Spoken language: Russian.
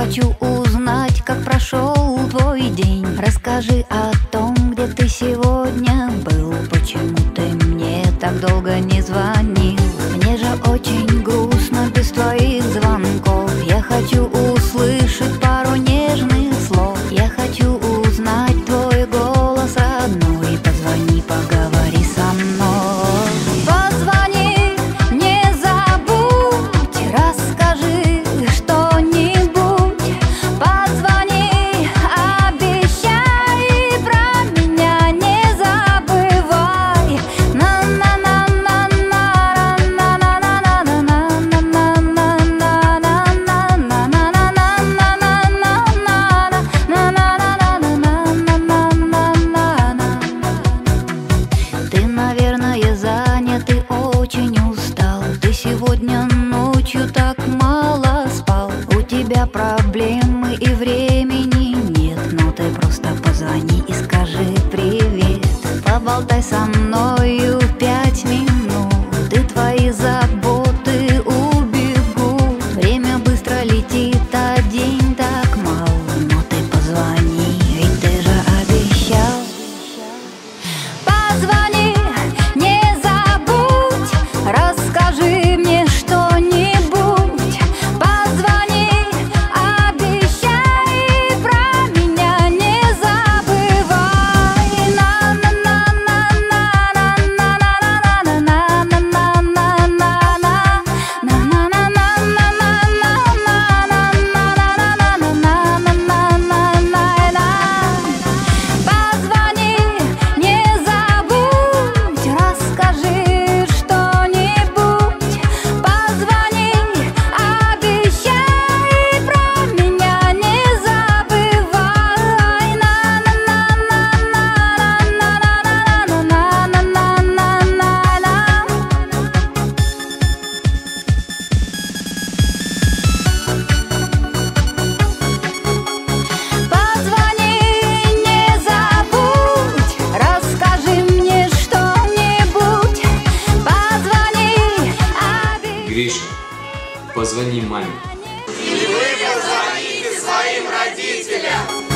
хочу узнать, как прошел твой день. Расскажи о том, где ты сегодня был. Почему ты мне так долго не проблемы и времени нет. Но ты просто позвони и скажи привет. Поболтай со мною пять минут. И твои заботы Гриша, позвони маме. И вы позвоните своим родителям.